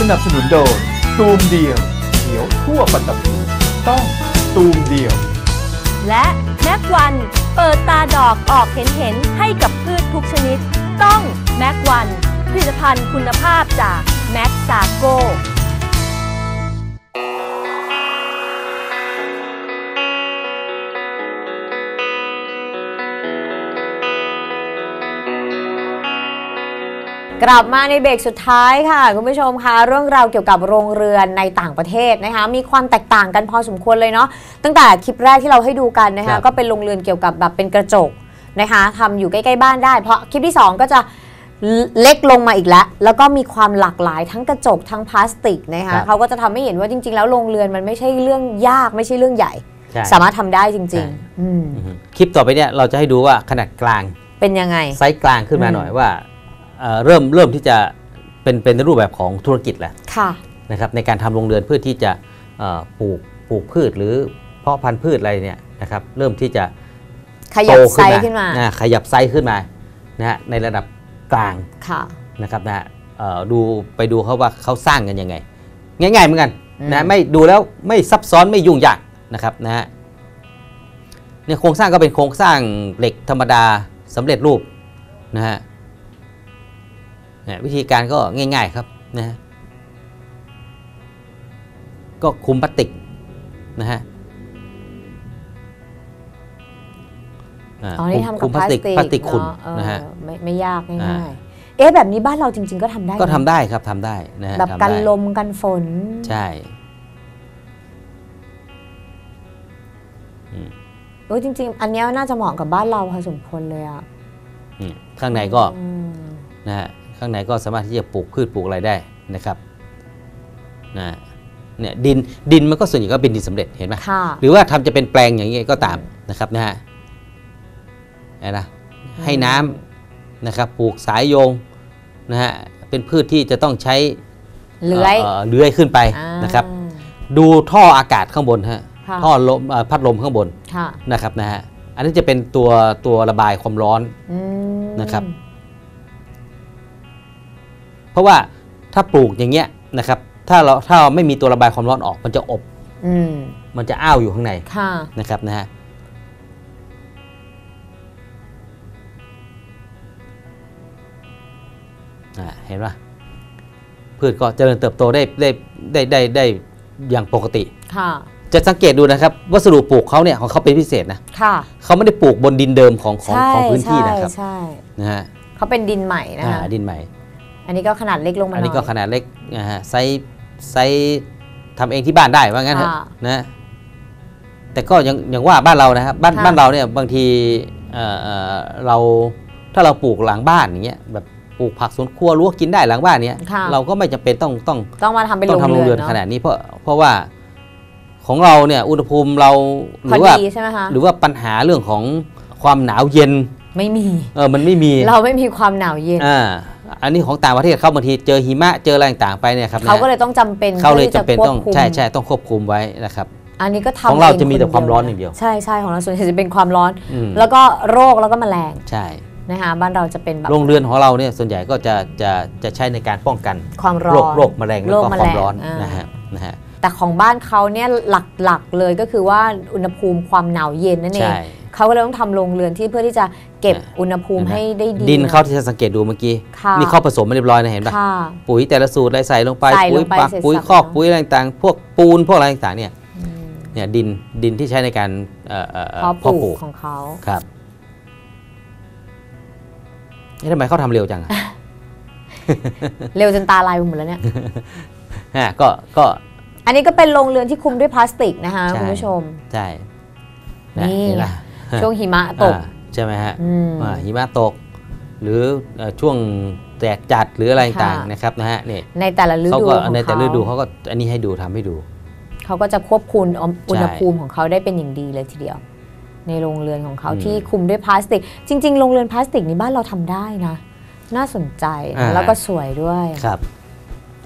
สนับสนุนโดยตูมเดียวเขียวทั่วปัตตภีต้องตูมเดียว และแม็กวันเปิดตาดอกออกเห็นเห็นให้กับพืชทุกชนิด ต้องแม็กวันผลิตภัณฑ์คุณภาพจากแม็กซาโก กลับมาในเบรกสุดท้ายค่ะ คุณผู้ชมคะเรื่องราวเกี่ยวกับโรงเรือนในต่างประเทศนะคะ มีความแตกต่างกันพอสมควรเลยเนาะตั้งแต่คลิปแรกที่เราให้ดูกันนะครัคะ บ ก็เป็นโรงเรือนเกี่ยวกับแบบเป็นกระจกนะคะทำอยู่ใกล้ๆบ้านได้ เพราะคลิปที่2ก็จะเล็กลงมาอีกแล้ว แล้วก็มีความหลากหลายทั้งกระจกทั้งพลาสติกนะคะเขาก็จะทำให้เห็นว่าจริง ๆ แล้วโรงเรือนมันไม่ใช่เรื่องยากไม่ใช่เรื่องใหญ่ ใช่ สามารถทำได้จใช่ ริง ๆ อืมอือฮึคลิปต่อไปเนี่ยเราจะให้ดูว่าขนาดกลาง เป็นยังไง ไซส์กลางขึ้นมาอืมหน่อยว่า เอ่อเริ่มเริ่มที่จะเป็นเป็นรูปแบบของธุรกิจแล้วค่ะนะครับในการทำโรงเรือนเพื่อที่จะเอ่อปลูกปลูกพืชหรือเพาะพันธุ์พืชอะไรเนี่ยนะครับเริ่มที่จะขยับโตไซส์ขึ้นมาอ่ขยับไซส์ขึ้นมานะฮะในระดับกลางค่ะนะครับนะฮะเอ่อดูไปดูเขาว่าเขาสร้างกันยังไง ง่ายๆเหมือนกันอืมนะไม่ดูแล้วไม่ซับซ้อนไม่ยุ่งยากนะครับนะฮะเนี่ยโครงสร้างก็เป็นโครงสร้างเหล็กธรรมดาสำเร็จรูปนะฮะเนี่ย วิธีการก็ง่าย ๆครับนะฮะก็คุมพลาสติกนะฮะาอ๋อนี่ทำกับคุมพลาสติกพลาสติกขุ่นเนอะเออนะฮะไม่ไม่ยากง่อ่าายๆเอ๊ะแบบนี้บ้านเราจริง ๆ ก็ทำได้ ก็นะทำได้ครับทำได้นะฮะแบบทำกันได้ลมกันฝน ใช่เออจริง ๆ อันเนี้ยน่าจะเหมาะกับบ้านเราพอสมควรเลยอะอืมข้างในก็อืมนะฮะ ข้างในก็สามารถที่จะปลูกพืชปลูกอะไรได้นะครับนะฮะเนี่ยดินดินมันก็ส่วนใหญ่ก็เป็นดินสำเร็จเห็นไหมค่ะหรือว่าทำจะเป็นแปลงอย่างเงี้ยก็ตามนะครับนะฮะเห็นนะให้น้ำนะครับปลูกสายโยงนะฮะเป็นพืชที่จะต้องใช้เลื้อยเลื้อยขึ้นไปอ่านะครับ ดูท่ออากาศข้างบนฮะค่ะท่อลมเอ่อพัดลมข้างบนค่ะนะครับนะฮะอันนี้จะเป็นตัวตัวระบายความร้อนอืมนะครับ เพราะว่าถ้าปลูกอย่างเงี้ยนะครับถ้าเราถ้าเราไม่มีตัวระบายความร้อนออก มันจะอบอืมมันจะอ้าวอยู่ข้างในค่ะ นะครับนะฮะอ่าเห็นปะพืชก็เจริญเติบโตได้ได้ได้ได้ได้อย่างปกติ ค่ะ จะสังเกตดูนะครับ วัสดุปลูกเขาเนี่ยของเขาเป็นพิเศษนะค่ะเขาไม่ได้ปลูกบนดินเดิมของของใช่ของพื้นที่ใช่นะครับใช่นะฮะเขาเป็นดินใหม่นะอ่าคะ ดินใหม่ อันนี้ก็ขนาดเล็กลงมาหอันน่นี้อยก็ขนาดเล็กนะฮะ size size ทำเองที่บ้านได้ว่างั้นเถอะค่ะ นะแต่ก็ยังยังว่าบ้านเรานะครับบ้านค่ะบ้านเราเนี่ยบางทีเอ่อเอ่อเราถ้าเราปลูกหลังบ้านอย่างเงี้ยแบบปลูกผักสวนครัวรั้วกินได้หลังบ้านเนี้ยค่ะ เราก็ไม่จำเป็นต้องต้อง ต้องมาทำเป็นต้อโรงงทำโรงเรืเรืออนนเนาะขนาดนี้เพราะเพราะว่าของเราเนี่ยอุณหภูมิเราหพอรือว่าดีใช่ไหมคะหรือว่าปัญหาเรื่องของความหนาวเย็นไม่มี เออมันไม่มีเราไม่มีความหนาวเย็น อ่า อันนี้ของต่างประเทศเขาบางทีเจอหิมะเจออะไรต่างๆไปเนี่ยครับเขาก็นะเลยต้องจำเป็นเขาเลยพื่จำเป็นควบต้องคุมใช่ใช่ต้องควบคุมไว้นะครับอันนี้ก็ทำของเรางจะมีแต่นความร้อนอย่างเดียวใช่ใช่ของเราส่วนใหญ่จะเป็นความร้อนอืมแล้วก็โรคแล้วก็แมลงใช่นะคะบ้านเราจะเป็นแบบโรงเรือนของเราเนี่ยส่วนใหญ่ก็จะจะจะใช้ในการป้องกันความร้อโรนคโรคแมลงแล้วโรคก็แมควาลมงร้อนอ่านนะฮะนะฮะแต่ของบ้านเขาเนี่ยหลักๆเลยก็คือว่าอุณหภูมิความหนาวเย็นนั่นเองใช่ เขาก็เลยต้องทำโรงเรือนที่เพื่อที่จะเก็บอุณหภูมิให้ได้ดี ดินเขาที่จะสังเกตดูเมื่อกี้ ค่ะนี่เขาผสมมาเรียบร้อยนะเห็นปะค่ะปุ๋ยแต่ละสูตรอะไรใส่ลงไปใส่ลปุ๋ยงไปปักเสร็จปุ๋ยสับ คอกเนอะปุ๋ยอะไรต่างๆพวกปูนพวกอะไรต่างๆเนี่ยอืมเนี่ยดินดินที่ใช้ในการเอ่อเอ่อเพาะเพาะปปลูลูกกของเขา ครับเอ๊ะทำไมเขาทำเร็วจังอะ เร็วจนตาลายไปหมดแล้วเนี่ย ฮะก็ก็ อันนี้ก็เป็นโรงเรือนที่คุมด้วยพลาสติกนะคะใช่ คุณผู้ชม ใช่นี่ เห็ไหม ช่วงหิมะตกอ่าใช่ไหมฮะอืมอ่าหิมะตก หรือเอ่อช่วงแตกจัดหรืออะไรต่างค่ะๆนะครับนะฮะนี่ในแต่ละฤเขาดูก็ของในแต่เขาฤดูเขาก็อันนี้ให้ดูทำให้ดู เขาก็จะควบคุมอุณหใช่ภูมิของเขาได้เป็นอย่างดีเลยทีเดียว ในโรงเรือนของเขาอืมที่คุมด้วยพลาสติก จริง ๆ โรงเรือนพลาสติกในบ้านเราทำได้นะ น่าสนใจนะอ่าแล้วก็สวยด้วยครับ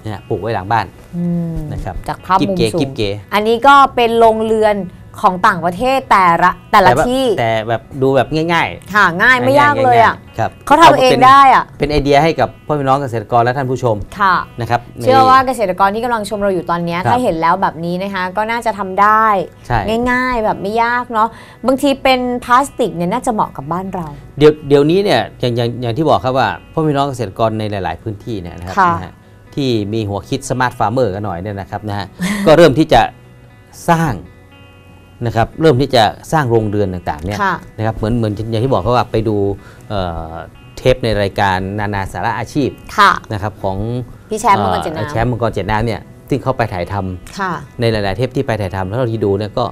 เนี่ยปลูกไว้หลังบ้านอืมนะครับจากภาพกิ๊บมุมเก๋สูกิ๊งบเก๋อันนี้ก็เป็นโรงเรือน ของต่างประเทศแต่ละแต่ละว่าที่แต่แบบดูแบบง่ายค่ะง่ายๆไม่ยากเลยอะง่ๆครับเขาทำเองป็นได้อะเป็นไอเดียให้กับพ่อพี่น้องเกษตรกรและท่านผู้ชมค่ะนะครับเชื่อในว่าเกษตรกรที่กำลังชมเราอยู่ตอนเนี้ยครับถ้าเห็นแล้วแบบนี้นะคะ ก็น่าจะทำได้ใช่ง่าย ๆ แบบไม่ยากเนาะบางทีเป็นพลาสติกเนี่ยน่าจะเหมาะกับบ้านเรา เดี๋ยวเดี๋ยวนี้เนี่ยอย่างอย่างอย่างที่บอกครับว่าพ่อพี่น้องเกษตรกรในหลาย ๆ พื้นที่เนี่ยนะครับค่ะนะฮะที่มีหัวคิด smart farmer กันหน่อยเนี่ยนะครับนะฮะก็เริ่มที่จะสร้าง นะครับเริ่มที่จะสร้างโรงเรือนต่างๆเนี่ยค่ะนะครับเหมือนเหมือนอย่างที่บอกเขาว่าไปดูเอ่อเทปในรายการนานาสาระอาชีพค่ะนะครับของพี่แชมป์มังกรเจ็ดเอ่อน้ำแชมป์มังกรเจ็ดน้ำเนี่ยซึ่งเขาไปถ่ายทำค่ะในหลาย ๆ เทปที่ไปถ่ายทำแล้วเราที่ดูเนี่ยก็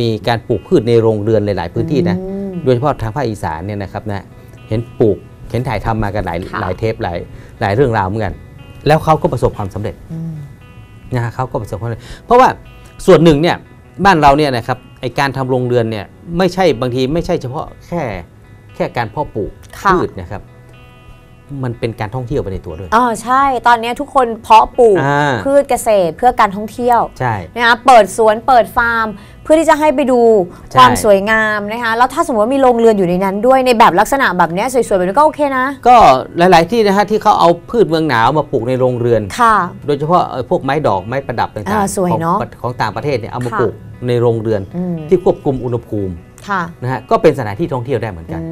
มีการปลูกพืชในโรงเรือนหลาย ๆ พื้นที่นะอืมโดยเฉพาะทางภาคอีสานเนี่ยนะครับนะเห็นปลูกเห็นถ่ายทำมากันหลายค่ะหลายเทปหลายหลายเรื่องราวเหมือนกัน แล้วเขาก็ประสบความสำเร็จอืมนะฮะเขาก็ประสบความสำเร็จเพราะว่าส่วนหนึ่งเนี่ยบ้านเราเนี่ยนะครับ ไอการทำโรงเรือนเนี่ยไม่ใช่บางทีไม่ใช่เฉพาะแค่แค่การเพาะปลูกค่ะพืชนะครับ มันเป็นการท่องเที่ยวไปในตัวด้วยอ๋อใช่ ตอนนี้ทุกคนเพาะปลูกอ่าพืชเกษตรเพื่อการท่องเที่ยวใช่นะคะเปิดสวนเปิดฟาร์ม เพื่อที่จะให้ไปดูใช่ความสวยงามนะคะแล้วถ้าสมมติว่ามีโรงเรือนอยู่ในนั้นด้วยในแบบลักษณะแบบเนี้ยสวยๆแบบนี้ก็โอเคนะ ก็หลาย ๆที่นะฮะที่เขาเอาพืชเมืองหนาวมาปลูกในโรงเรือนค่ะ โดยเฉพาะเอ่อพวกไม้ดอกไม้ประดับต่างอ่าสวยของเนอะของต่างประเทศเนี่ยเอามาค่ะปลูก ในโรงเรือนอืมที่ควบคุมอุณหภูมิค่ะนะฮะก็เป็นสถานที่ท่องเที่ยวได้เหมือนกันอื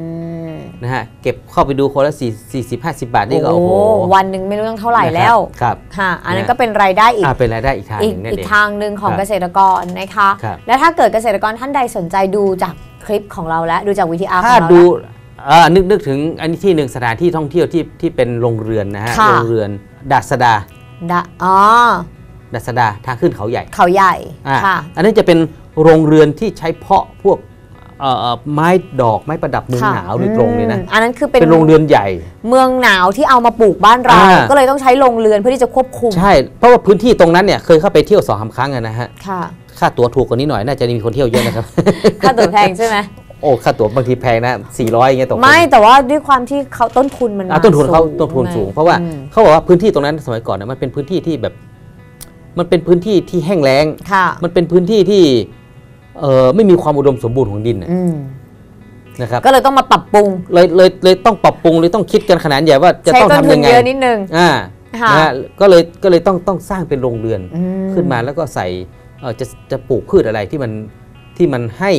มนะฮะเก็บเข้าไปดูคนละ4 40 50บาทนี่ก็โอ้โอ้โหโหวันหนึ่งไม่รู้ต้องเท่าไหร่นะครับแล้วครับค่ะอันนั้นนะก็เป็นรายได้อีกอ่าเป็นรายได้อีกทางหอีกนึ่งนั่นอีกเองทางหนึ่งของครับเกษตรกรนะคะครับและถ้าเกิดเกษตรกรท่านใดสนใจดูจากคลิปของเราแล้วดูจากวิทยาขถ้าองเราดูแล้วเอ่อนึกนึกถึงอันนี้ที่หนึ่งสถานที่ท่องเที่ยวที่ที่เป็นโรงเรือนนะฮะค่ะโรงเรือนดัสดาดะอ๋อ ดัสดาทางขึ้นเขาใหญ่เขาใหญ่อ่าค่ะอันนี้จะเป็นโรงเรือนที่ใช้เพาะพวกเอ่อเอ่อไม้ดอกไม้ประดับเมืองค่ะหนาวโดยตรงเลยนะอืมอันนั้นคือเป็นเป็นโรงเรือนใหญ่ เมืองหนาวที่เอามาปลูกบ้านเรา อ่า ก็เลยต้องใช้โรงเรือนเพื่อที่จะควบคุมใช่ เพราะว่าพื้นที่ตรงนั้นเนี่ยเคยเข้าไปเที่ยวสองสามครั้งอะนะฮะ ค่ะค่าตั๋วถูกกว่านี้หน่อย น่าจะมีคนเที่ยวเยอะนะครับ ค่าตั๋วแพงใช่ไหม โอ้ค่าตั๋วบางทีแพงนะ 400อย่างเงี้ยต่อคนไม่แต่ว่าด้วยความที่เขาต้นทุนมันอะต้นทุนเขาสูงต้นทุนสูงไเพราะว่าอืม เขาบอกว่าพื้นที่ตรงนั้นสมัยก่อนนะมันเป็นพื้นที่ที่แบบ มันเป็นพื้นที่ที่แห้งแล้งค่ะมันเป็นพื้นที่ที่เอ่อไม่มีความอุดมสมบูรณ์ของดินน่ะอืมนะครับ ก็เลยต้องมาปรับปรุง เลยเลยเลยต้องปรับปรุงเลยต้องคิดกันขนาดใหญ่ว่าจะใช้ต้องต้นทำทุยันงไงเยอะนิดนึงอ่าค่ะนะฮะก็เลยก็เลยต้องต้องสร้างเป็นโรงเรือนอืมขึ้นมาแล้วก็ใส่เอ่อจะจะปลูกพืชอะไรที่มันที่มันให้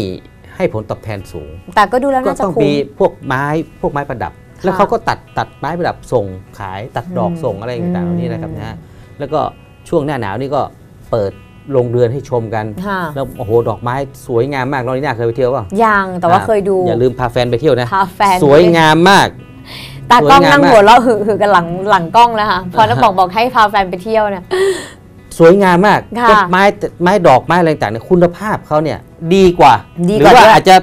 ให้ผลตอบแทนสูง แต่ก็ดูแล้วก็น่าจะต้องคุ้มีมพวกไม้พวกไม้ประดับค่ะแล้วเขาก็ตัดตัดไม้ประดับส่งขายตัดดอกอืมส่งอะไรต่างๆเหล่านี้นะครับอืมนะฮะแล้วก็ ช่วงหน้าหนาวนี่ก็เปิดโรงเรือนให้ชมกัน ค่ะแล้วโอ้โหดอกไม้สวยงามมากน้องนีน่าเคยไปเที่ยวเปล่ายังแต่ว่าเคยดูอย่าลืมพาแฟนไปเที่ยวนะ พาแฟนสวยงามมาก ตากล้องสวยงามนั่งมาก หัวเราะหึหึกันหลังหลังกล้องแล้วค่ะพอน้าบอกบอกให้พาแฟนไปเที่ยวเนี่ย สวยงามมากค่ะต้นไม้ไม้ดอกไม้อะไรต่างๆเนี่ยคุณภาพเขาเนี่ยดีกว่าดีหกรืว่าว่าด้วย อาจจะ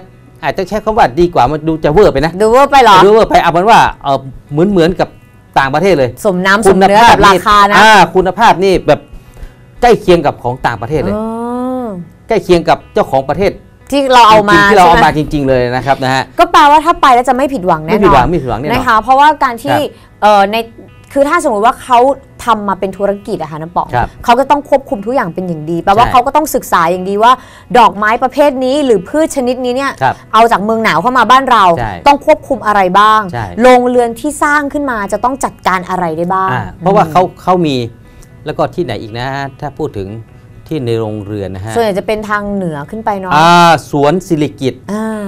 อาจจะใช้คำว่าดีกว่ามันดูจะเวอร์ไปนะดูว่าไปเหรอ ดูเวอร์ไปเอาเป็นว่าเออเหมือนเหมือนกับ ต่างประเทศเลยสมน้ำสมเนื้อกับราคานะอ่าคุณภาพนี่แบบใกล้เคียงกับของต่างประเทศเลยอ๋อใกล้เคียงกับเจ้าของประเทศที่เราเอามาจริงๆที่เราใช่เอาไหมมาจริง ๆเลยนะครับนะฮะก็แปลว่าถ้าไปแล้วจะไม่ผิดหวังแน่ไม่นผิดอหวังนไม่ผิดหวังแน่นอนนะคะเพราะว่าการที่ครับเอ่อในคือถ้าสมมติว่าเขา ทำมาเป็นธุรกิจอะค่ะน้ำป๋องครับเขาก็ต้องควบคุมทุกอย่างเป็นอย่างดีแปลว่าใช่เขาก็ต้องศึกษาอย่างดีว่า ดอกไม้ประเภทนี้หรือพืชชนิดนี้เนี่ยครับเอาจากเมืองหนาวเข้ามาบ้านเราใช่ต้องควบคุมอะไรบ้างใช่โรงเรือนที่สร้างขึ้นมาจะต้องจัดการอะไรได้บ้างอ่าเพราะว่าเขาเขามีแล้วก็ที่ไหนอีกนะถ้าพูดถึงที่ในโรงเรือนนะฮะส่วนใหญ่จะเป็นทางเหนือขึ้นไปเนาะอ่าสวนสิริกิตอ่า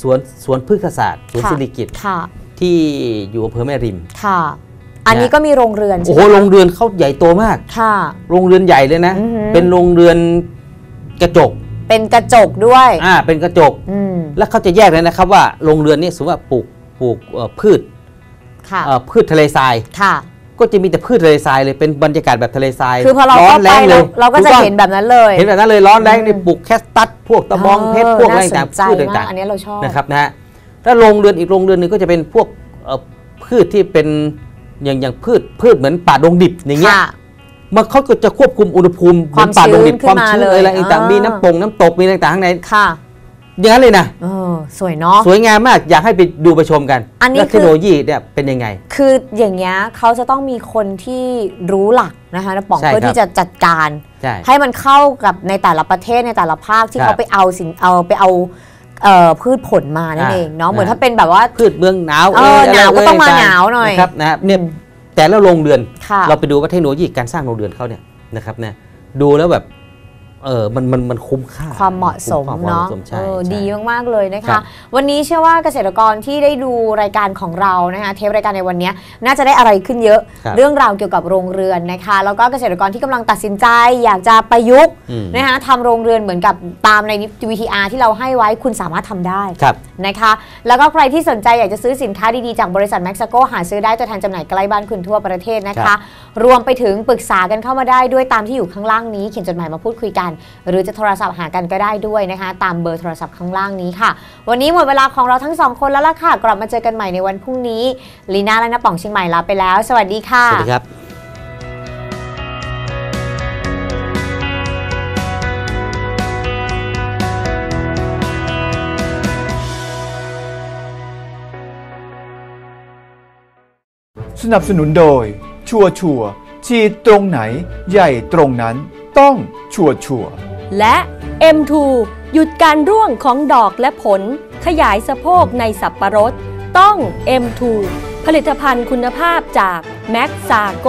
สวนสวนพฤกษศาสตร์สวนค่ะสิริกิตค่ะที่อยู่อำเภอแม่ริมค่ะ อันนี้ก็มีโรงเรือนโอ้ใช่โหไหมโรงเรือนเขาใหญ่โตมากค่ะ โรงเรือนใหญ่เลยนะอือหือเป็นโรงเรือนกระจก เป็นกระจกด้วยอ่าเป็นกระจกอืมแล้วเขาจะแยกเลยนะครับว่าโรงเรือนนี้สมมติว่าปลูกปลูกเอ่อพืชค่ะเอ่อพืชทะเลทรายค่ะก็จะมีแต่พืชทะเลทรายเลยเป็นบรรยากาศแบบทะเลทรายคือพอเราร้อเข้านไปแรงเลเรายเราก็จะถูต้องเห็นแบบนั้นเลย เห็นแบบนั้นเลยร้อนแรงอืมในปลูกแคสตัสพวกตะบองเพชรพวกอะไรต่างน่สนใจๆพืชมาต่ากงอันนี้เราชอบๆนะครับนะฮะถ้าโรงเรือนอีกโรงเรือนหนึงก็จะเป็นพวกเอ่อพืชที่เป็น อย่างอย่างพืชพืชเหมือนป่าดงดิบอย่างเงี้ยค่ะมันเขาก็จะควบคุมอุณหภูมิความเหอนป่าดงดิบชื้นความขึ้นมาชื้นเลยอะไรต่างๆมีอ่าน้ำปงน้ำตกมีอะไรต่างๆข้างในค่ะอย่างนั้นเลยนะเออสวยเนาะสวยงามมากอยากให้ไปดูไปชมกันอันนี้ว่าคือเทคโนโลยีเนี่ยเป็นยังไง คืออย่างเงี้ยเขาจะต้องมีคนที่รู้หลักนะคะนะป๋องใช่เพื่อครับที่จะจัดการใช่ให้มันเข้ากับในแต่ละประเทศในแต่ละภาคที่ครับเขาไปเอาสินเอาไปเอาเอ่อ พืชผลมานั่นอ่าเองเนาะเหมือนอ่าถ้าเป็นแบบว่าพืชเมืองหนาวเออเยหนาวก็ะไรต้องมาต่ๆหนาวหน่อยนะครับนะเนี่ยแต่ละโรงเรือนค่ะเราไปดูว่าเทคโนโลยีการสร้างโรงเรือนเขาเนี่ยนะครับเนี่ยดูแล้วแบบ เออมันมันมันคุ้มค่าความเหมาะสมควเนาะเหมสมใช่เออใช่ดีมาก ๆ เลยนะครัคะบวันนี้เชื่อว่าเกษตรกรที่ได้ดูรายการของเรานะคะเทปรายการในวันนี้น่าจะได้อะไรขึ้นเยอะครับเรื่องราวเกี่ยวกับโรงเรือนนะคะ แล้วก็เกษตรกรที่กำลังตัดสินใจ อยากจะประยุกต์อืมนะคะทำโรงเรือนเหมือนกับตามใน VTR ที่เราให้ไว้คุณสามารถทำได้ครับนะคะ แล้วก็ใครที่สนใจอยากจะซื้อสินค้าดีๆ จากบริษัทแม็กซ์โกหาซื้อได้ตัวแทนจำหน่ายใกล้บ้านคุณทั่วประเทศนะครัคะบรวมไปถึงปรึกษากันเข้ามาได้ด้วยตามที่อยู่ข้างล่างนี้ เขียนจดหมายมาพูดคุยกัน หรือจะโทรศัพท์หากันก็ได้ด้วยนะคะ ตามเบอร์โทรศัพท์ข้างล่างนี้ค่ะ วันนี้หมดเวลาของเราทั้งสองคนแล้วล่ะค่ะ กลับมาเจอกันใหม่ในวันพรุ่งนี้ลีน่าและน้าป๋องเชียงใหม่ลาไปแล้ว สวัสดีค่ะสวัสดีครับ สนับสนุนโดย ชัวชัวฉีดตรงไหน ใหญ่ตรงนั้น ต้องชัวชัวและ M2 หยุดการร่วงของดอกและผล ขยายสะโพกในสับประรด ต้อง M2 ผลิตภัณฑ์คุณภาพจากแม็กซาโก